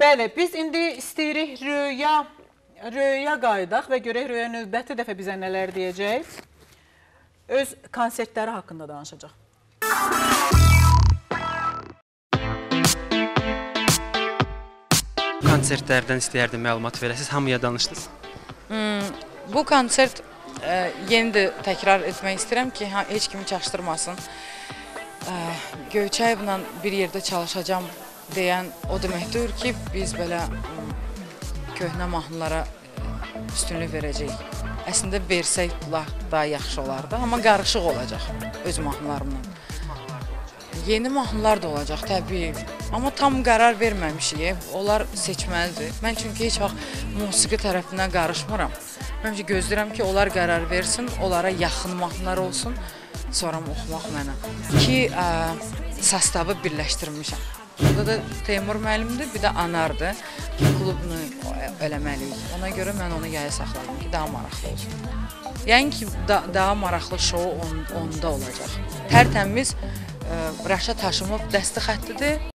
Bəli, biz indi istəyirik Röya Röya qayıdaq və görək Röya növbəti dəfə bizə nələr deyəcək. Öz konsertləri haqqında danışacaq. konsertlərdən istəyərdim məlumat verəsiniz. Hamıya danışdınız. Bu konsert ə, yeni də təkrar etmək istəyirəm ki, heç kimi çaşdırmasın. Ə, Göyçayevlə bir yerdə çalışacağam deyən o demək deyil ki, biz belə köhnə mahnılara üstünlük verəcəyik. Əslində versək daha yaxşı olardı, amma qarışıq olacaq öz mahnılarımla. Yeni mahnılar da olacaq təbii. Amma tam qərar verməmişik. Onlar seçməlidir. Mən çünki heç vaxt musiqi tərəfindən qarışmıram. Mən gözləyirəm ki, onlar qərar versin, onlara yaxın mahnılar olsun, sonra oxumaq mənə. İki ə, sastavı birləşdirmişəm. Burada da Teymur müəllimdir, bir də Anardır. Klubunu eləməliyik. Ona görə mən onu yaya saxladım ki, daha maraqlı olsun. Yəni ki, da, daha maraqlı şou on, onda olacaq. Tərtəmiz ə, Rəşad Haşimov dəsti xəttidir.